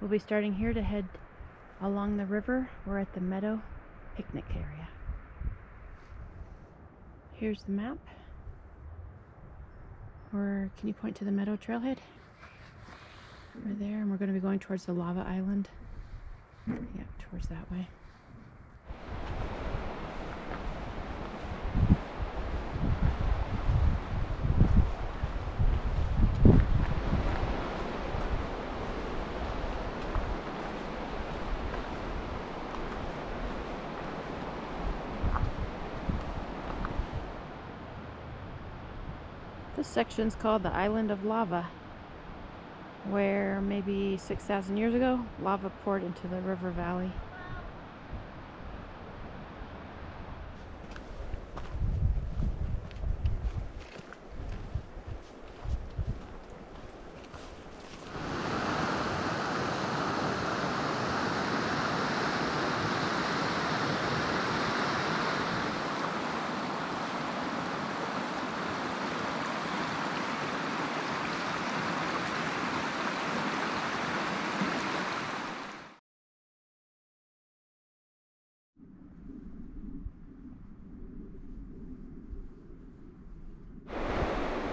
We'll be starting here to head along the river. We're at the Meadow picnic area. Here's the map. Or can you point to the Meadow trailhead? Over there, and we're going to be going towards the lava island. Yeah, towards that way. This section's called the Island of Lava, where maybe 6,000 years ago, lava poured into the river valley.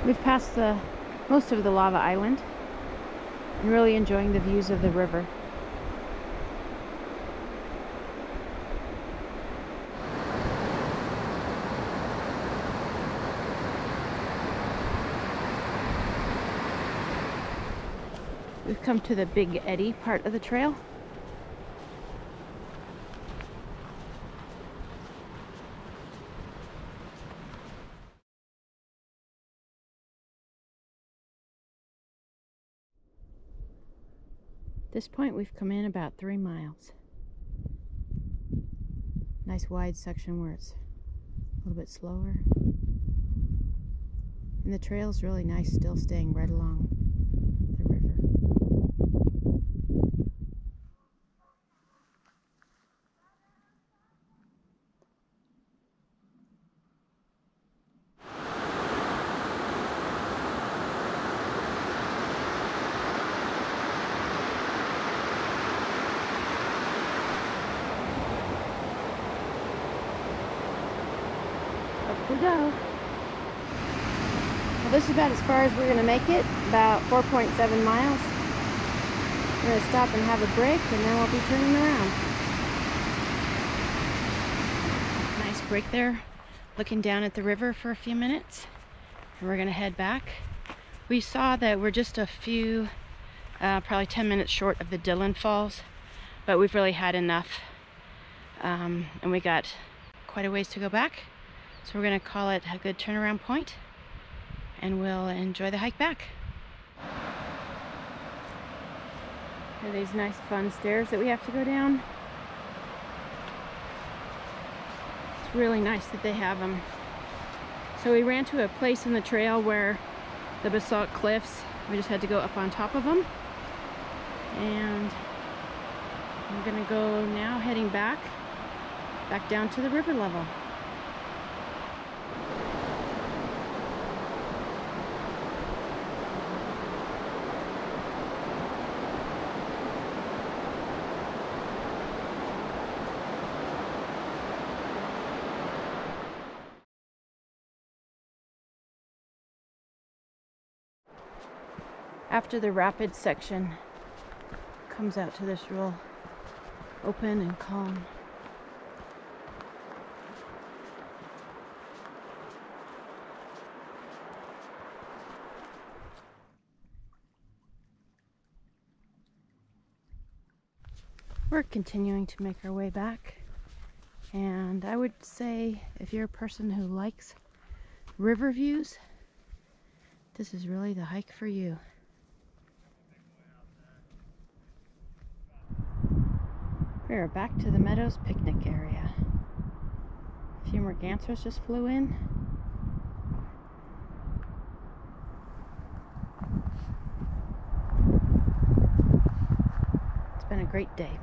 We've passed the most of the lava island and really enjoying the views of the river. We've come to the Big Eddy part of the trail. This point we've come in about three miles. Nice wide section where it's a little bit slower. And the trail's really nice still staying right along the river. Up we go. Well, this is about as far as we're going to make it, about 4.7 miles. We're going to stop and have a break, and then we'll be turning around. Nice break there, looking down at the river for a few minutes. And we're going to head back. We saw that we're just a few, uh, probably 10 minutes short of the Dillon Falls, but we've really had enough. Um, and we got quite a ways to go back. So we're going to call it a good turnaround point and we'll enjoy the hike back. Here are these nice fun stairs that we have to go down. It's really nice that they have them. So we ran to a place in the trail where the basalt cliffs, we just had to go up on top of them. And I'm gonna go now heading back, back down to the river level. After the rapid section comes out to this real open and calm. We're continuing to make our way back and I would say if you're a person who likes river views this is really the hike for you We are back to the Meadows picnic area. A few mergansers just flew in. It's been a great day.